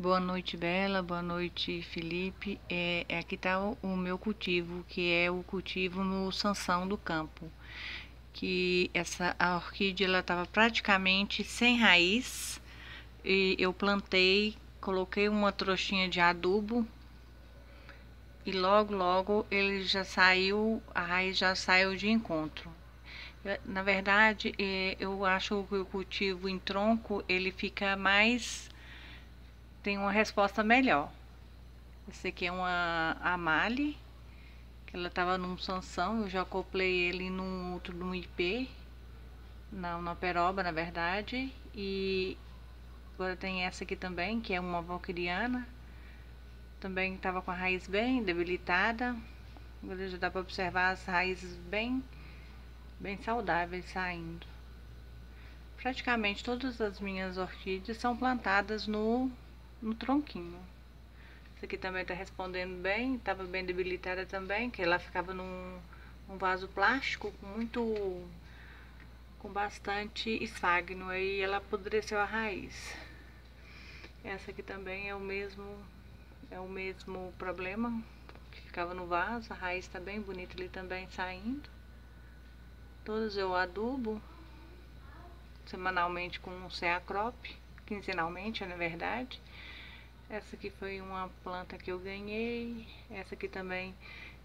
Boa noite, Bela. Boa noite, Felipe. É, aqui está o, meu cultivo, que é o cultivo no Sansão do Campo. Que essa a orquídea ela estava praticamente sem raiz e eu plantei, coloquei uma trouxinha de adubo e logo logo ele já saiu, a raiz já saiu de encontro. Na verdade, é, eu acho que o cultivo em tronco ele fica mais tem uma resposta melhor. Esse aqui é uma Amali, que ela estava num Sansão, eu já acoplei ele num outro num IP, não, na peroba na verdade, e agora tem essa aqui também, que é uma valquiriana, também estava com a raiz bem debilitada, agora já dá para observar as raízes bem, bem saudáveis saindo. Praticamente todas as minhas orquídeas são plantadas no no tronquinho. Essa aqui também tá respondendo bem, tava bem debilitada também, que ela ficava num, num vaso plástico com muito com bastante esfagno, aí ela apodreceu a raiz. Essa aqui também é o mesmo é o mesmo problema, que ficava no vaso, a raiz tá bem bonita ali também saindo. Todas eu adubo semanalmente com um ceacrop, quinzenalmente na verdade. Essa aqui foi uma planta que eu ganhei. Essa aqui também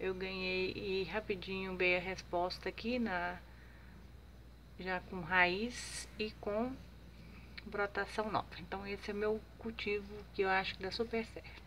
eu ganhei e rapidinho veio a resposta aqui na já com raiz e com brotação nova. Então esse é meu cultivo que eu acho que dá super certo.